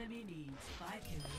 enemy needs five kills.